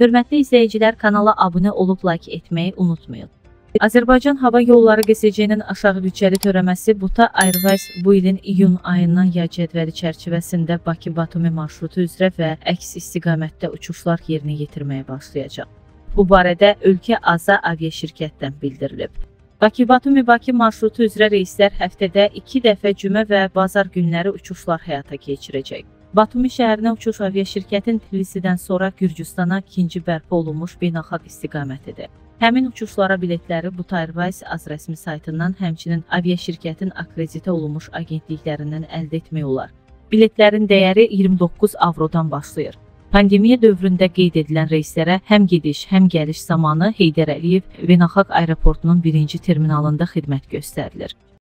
Hörmətli izləyicilər, kanala abunə olub like etməyi unutmayın. Azərbaycan Hava Yolları QSC-nin aşağı bütçəli törəməsi Buta Airways bu ilin iyun ayından yay cədvəli çərçivəsində Bakı-Batumi marşrutu üzrə və əks istiqamətdə uçuşlar yerinə yetirməyə başlayacaq. Bu barədə ölkə AZA aviaşirkətdən bildirilib. Bakı-Batumi-Bakı marşrutu üzrə reyslər həftədə 2 dəfə cümə və bazar günləri uçuşlar həyata keçirəcək. Batumi şəhərinə uçuş aviaşirkətin Tbilisidən sonra Gürcüstana ikinci bərpa olunmuş beynəlxalq istiqamətidir. Həmin uçuşlara biletləri Buta Airways az rəsmi saytından, həmçinin aviaşirkətin akkreditə olunmuş agentliklərindən əldə etmək olar. Biletlərin dəyəri 29 avrodan başlayır. Pandemiya dövründə qeyd edilən reyslərə həm gediş, həm gəliş zamanı Heydər Əliyev Beynəlxalq Aeroportunun birinci terminalında xidmət göstərilir.